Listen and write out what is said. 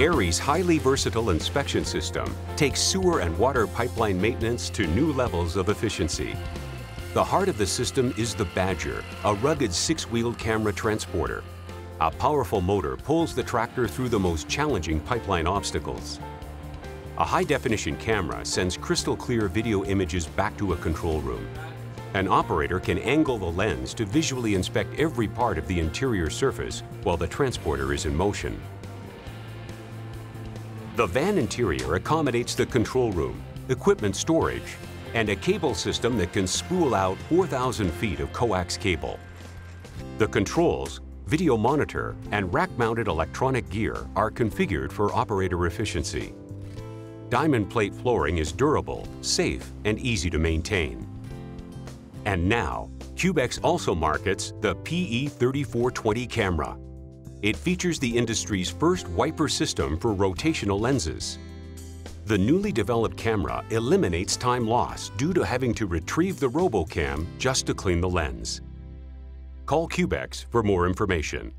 Aries' highly versatile inspection system takes sewer and water pipeline maintenance to new levels of efficiency. The heart of the system is the Badger, a rugged six-wheeled camera transporter. A powerful motor pulls the tractor through the most challenging pipeline obstacles. A high-definition camera sends crystal clear video images back to a control room. An operator can angle the lens to visually inspect every part of the interior surface while the transporter is in motion. The van interior accommodates the control room, equipment storage, and a cable system that can spool out 4,000 feet of coax cable. The controls, video monitor, and rack-mounted electronic gear are configured for operator efficiency. Diamond plate flooring is durable, safe, and easy to maintain. And now, Cubex also markets the PE3420 camera, it features the industry's first wiper system for rotational lenses. The newly developed camera eliminates time loss due to having to retrieve the RoboCam just to clean the lens. Call Cubex for more information.